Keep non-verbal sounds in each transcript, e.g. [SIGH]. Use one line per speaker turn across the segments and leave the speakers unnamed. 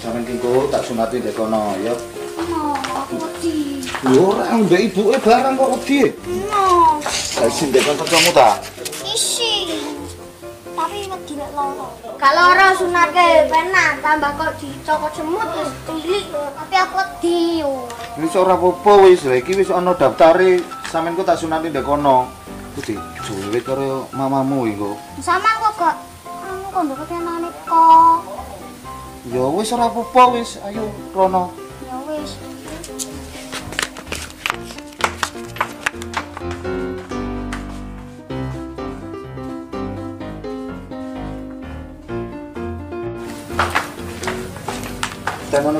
Sampeyan ki engko tak sunati ndek kono ya.
No, aku wedi.
Lho ora mbek ibuke barang kok wedi.
No,
Lah sing ndek kanca kamu ta.
isi. Tapi wedi nek loro. Gak loro sunake, penak tambah kok dicokot semut wis tilik. Tapi aku wedi yo.
Wis ora apa-apa wis, lha iki wis ana daftare sampeyan kok tak sunati ndek kono. Ku dijuwet karo mamamu iku.
Sama kok gak kok ndek kenane kok.
Ya wis ora apa-apa wis, ayo rono.
Ya wis.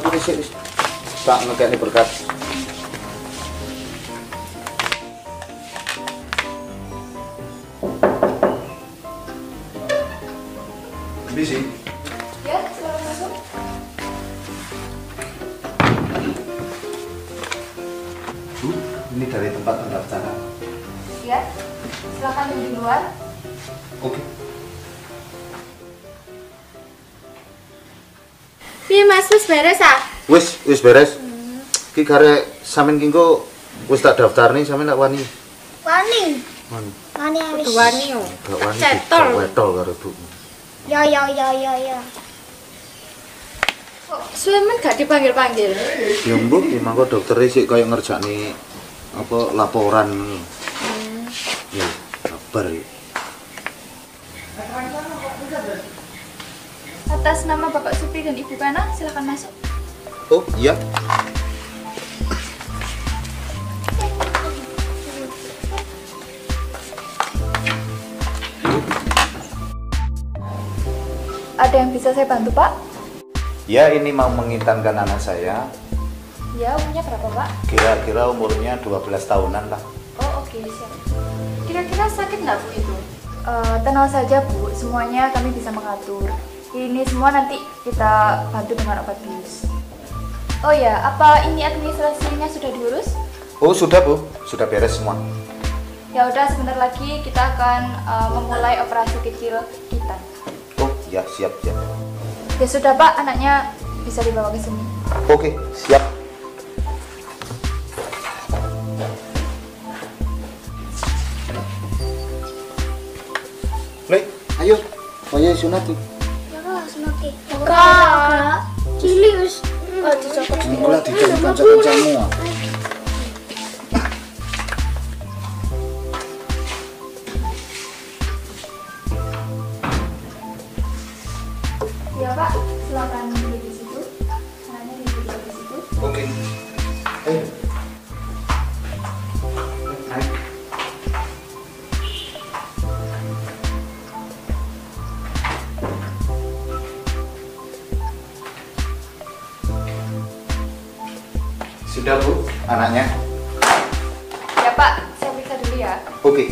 Kuwi sik wis. Tak ngekekne berkat.
Piye Mas, wis beres ah?
Wis, wis beres. Ki kare sampean ki engko wis tak daftarne sampean tak wani.
Wani.
Wani.
Wani wis.
Wani yo.
Gak wani.
Cetol.
Wetol karo Bu.
Ya ya ya ya.
Kok Suleman gak dipanggil-panggil?
Ya mbok, ya mangko dokter sik kaya ngerjakne apa laporan. Ya, kabar ya.
Atas nama Bapak Supri dan Ibu Kana, silakan masuk.
Oh, iya.
Ada yang bisa saya bantu, Pak?
Ya, ini mau mengintankan anak saya.
Ya, umurnya berapa, Pak?
Kira-kira umurnya 12 tahunan lah.
Oh, oke, siap. Kira-kira sakit nggak, Bu, itu? Eh, tenang saja, Bu. Semuanya kami bisa mengatur. Ini semua nanti kita bantu dengan obat bius. Oh ya, apa ini administrasinya sudah diurus?
Oh, sudah, Bu. Sudah beres semua.
Ya udah, sebentar lagi kita akan eh, memulai operasi kecil kita.
Oh, ya, siap, siap.
Ya sudah, Pak. Anaknya bisa dibawa ke sini.
Oke, siap. Le, ayo. Ayo sunati.
Ya lah sunake. Ora. Cilik wis kok dicokot semut.
Enggak dijadi Sudah bu, anaknya?
Ya Pak, saya periksa dulu ya.
Oke.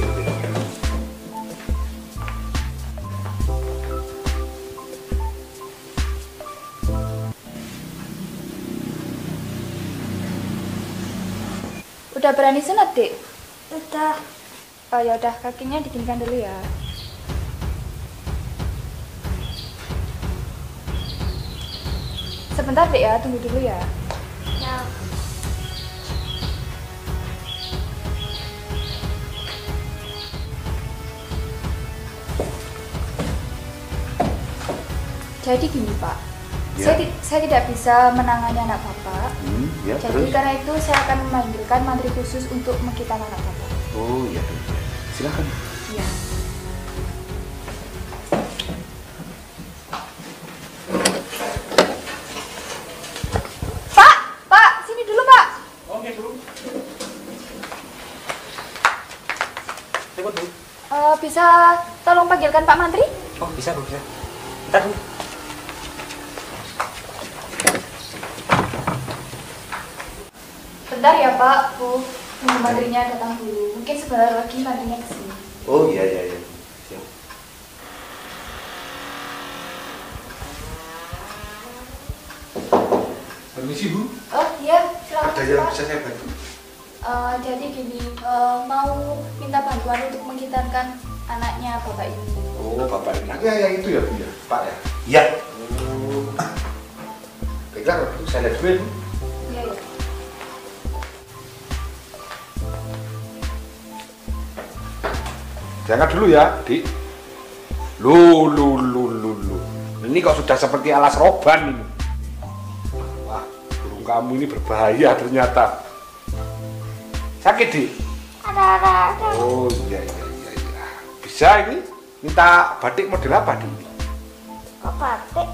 Udah berani sunat, Dek?
Udah.
Oh ya udah, kakinya dikinkan dulu ya. Sebentar, Dek ya, tunggu dulu ya.
Ya.
Jadi gini, Pak.
Ya.
Saya, saya tidak bisa menangani anak Bapak.
Hmm, ya
Jadi
terus?
karena itu saya akan memanggilkan mantri khusus untuk mengkitan anak Bapak.
Oh iya, iya. silakan.
Iya. Pak, Pak, sini dulu Pak.
Oke, dulu.
Eh, bisa tolong panggilkan Pak Mantri?
Oh, bisa, Bu, bisa. Bentar, Bu.
Bentar ya Pak, Bu. Tunggu mantrinya datang dulu. Mungkin sebentar lagi mantrinya ke sini.
Oh iya iya iya. Siap.
Permisi, Bu.
Oh iya, silakan
Ada yang bisa saya bantu?
Eh, jadi gini, eh, mau minta bantuan untuk mengkitankan anaknya Bapak ini.
Oh, Bapak ini. Ya, yang itu ya, Bu, ya? Pak ya?
Iya.
Oh.
Gitu saya lihat dulu Jangan dulu ya, Dik. Lu, lu, lu, lu, lu. Ini kok sudah seperti alas roban ini. Wah, burung kamu ini berbahaya ternyata. Sakit, Dik?
Ada, ada, ada.
Oh, iya, iya, iya, iya. Bisa ini? Minta batik model apa, Dik?
Kok batik?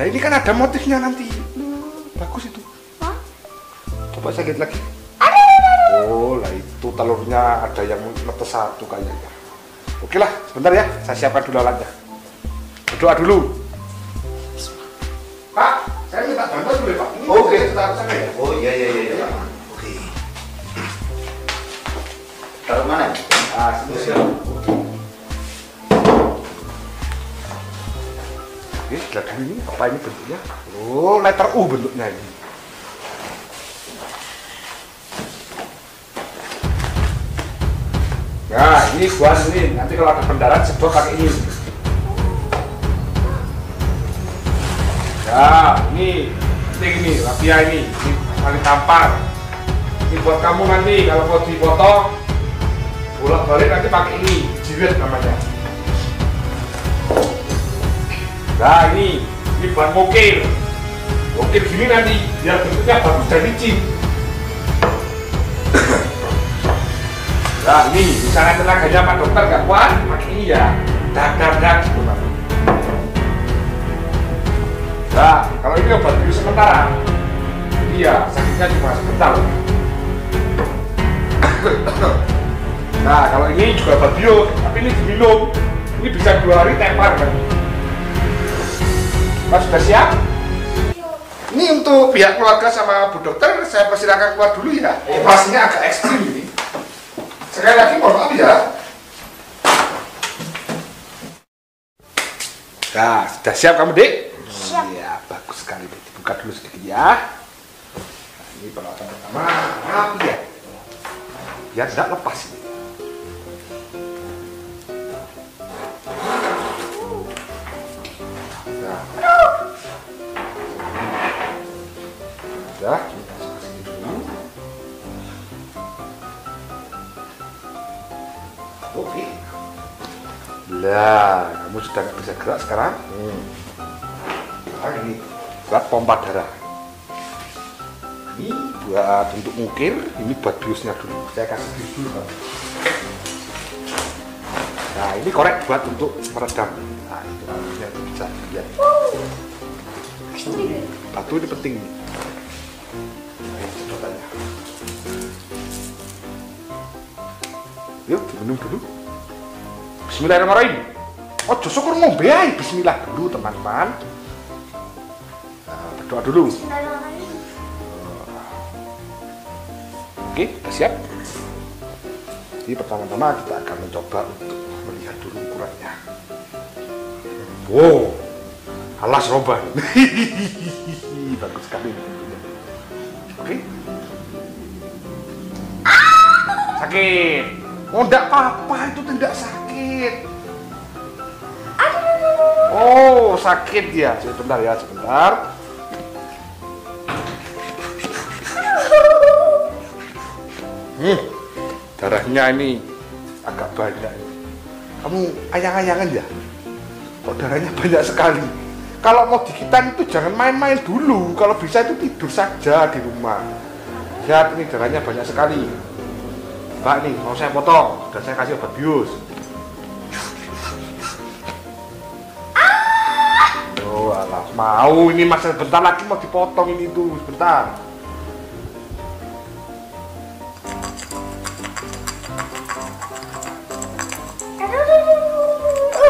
Nah, ini kan ada motifnya nanti. Bagus itu.
Hah?
Coba saya lihat lagi. Oh, lah itu telurnya ada yang netes satu kayaknya. Oke lah, sebentar ya, saya siapkan dulu alatnya. Berdoa dulu. Pak, saya minta bantuan dulu ya Pak. Ini
Oke.
sana ya.
Oh iya iya iya. iya. Oke. Taruh mana?
Ah, sini siap. Oke, lihat dulu ini apa ini bentuknya? Oh, letter U bentuknya ini. Ini buat ini. Nanti kalau ada pendarat sedot pakai ini. Ya, ini penting ini, rapia ini, ini paling tampar. Ini buat kamu nanti kalau mau dipotong, bolak balik nanti pakai ini, jiwet namanya. Nah ini, ini buat mokir. Mokir gini nanti, biar bentuknya bagus dan licin. Nah ini, misalnya tenaganya Pak Dokter nggak kuat, pakai ini ya. Dak, dak, dak, gitu nanti. Nah, kalau ini obat bius sementara, iya, sakitnya cuma sebentar. nah, kalau ini juga obat bius, tapi ini diminum, ini bisa dua hari tepar kan. Mas sudah siap? Ini untuk pihak keluarga sama Bu Dokter, saya persilakan keluar dulu ya. Operasinya agak ekstrim ini. Sekali lagi mohon maaf ya. Nah, sudah siap kamu, Dik?
Siap.
Iya, bagus sekali. Dik. Dibuka dulu sedikit ya. Nah, ini peralatan pertama, rapi ya. Biar tidak lepas ini. Nah. Sudah, Oke. Lah, kamu sudah nggak bisa gerak sekarang? Hmm. Sekarang ini buat pompa darah. Ini buat untuk mukir, ini buat biusnya dulu. Saya kasih bius dulu, Pak. Nah, ini korek buat untuk meredam. Nah, itu harusnya bisa lihat. Batu ini penting Yuk, diminum dulu. Bismillahirrahmanirrahim. Oh, syukur ngombe ae. Bismillah dulu, teman-teman. Nah, berdoa dulu.
Bismillahirrahmanirrahim.
Oke, kita siap. Jadi pertama-tama kita akan mencoba untuk melihat dulu ukurannya. Wow, alas roban. [LAUGHS] Bagus sekali. Oke. Sakit. Oh, enggak apa-apa, itu tidak sakit. Oh, sakit ya. Sebentar ya, sebentar. Hmm, darahnya ini agak banyak. Kamu ayang-ayangan ya? Kok darahnya banyak sekali? Kalau mau dikitan itu jangan main-main dulu. Kalau bisa itu tidur saja di rumah. Lihat ini darahnya banyak sekali. Mbak nih, mau saya potong dan saya kasih obat bius. Oh, alah, mau ini masa bentar lagi mau dipotong ini tuh, sebentar.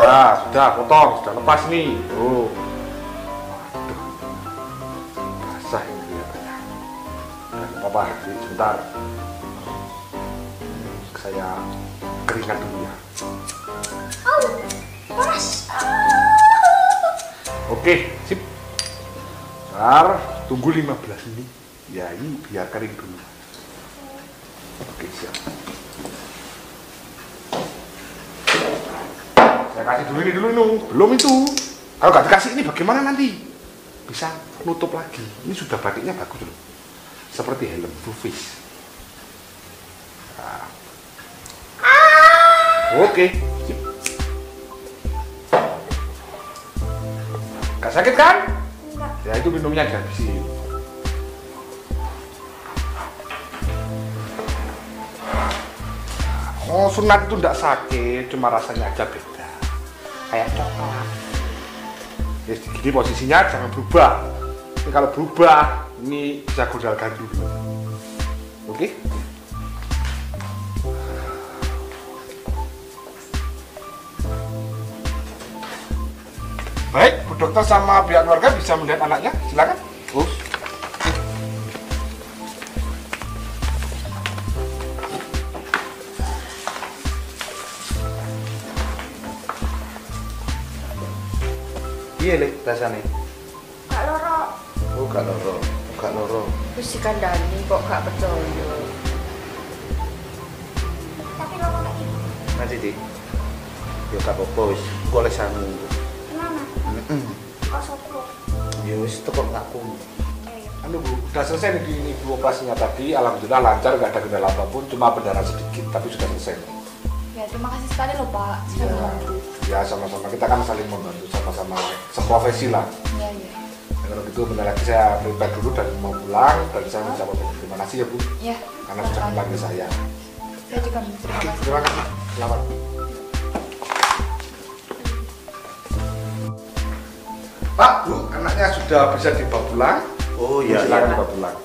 Nah, sudah potong, sudah lepas nih. Tuh. Waduh. Basah ini kelihatannya. Dan apa-apa, sebentar. Saya keringkan dulu ya.
Au, panas.
Oke, sip. Bentar, tunggu 15 menit. Ya, ini biar kering dulu. Oke, siap. Saya kasih dulu ini dulu, Nung. Belum itu. Kalau nggak dikasih ini bagaimana nanti? bisa nutup lagi. Ini sudah batiknya bagus loh. Seperti helm Blue Fish. Nah. Oke. Gak sakit kan?
Enggak.
Ya itu minumnya dihabisin. Oh, sunat itu tidak sakit, cuma rasanya aja beda. Kayak coklat. Ya, gini posisinya jangan berubah. Ini kalau berubah, ini bisa godal gandu. Oke? Baik, Bu Dokter sama pihak keluarga bisa melihat anaknya. Silakan. Bu.
Iya lek rasane.
Gak loro.
Oh gak loro, gak loro.
Terus si kandani kok gak percaya.
Tapi loro gitu.
Nanti di. Ya gak apa-apa wis. Engko Ya wis teko ngaku.
Anu Bu, sudah selesai nih di ibu operasinya tadi. Alhamdulillah lancar, nggak ada kendala apa pun. Cuma pendarahan sedikit, tapi sudah selesai.
Ya terima kasih sekali loh Pak. Sudah
Ya.
membantu.
Ya sama-sama kita kan saling membantu sama-sama seprofesi lah.
Iya iya.
Ya, kalau gitu bentar lagi saya prepare dulu dan mau pulang dan saya mengucapkan terima kasih ya Bu
Iya.
karena sudah membantu saya.
Saya juga terima kasih.
Terima kasih. Selamat. Pak, Bu, anaknya sudah bisa dibawa pulang.
Oh iya
Silakan
iya.
dibawa pulang.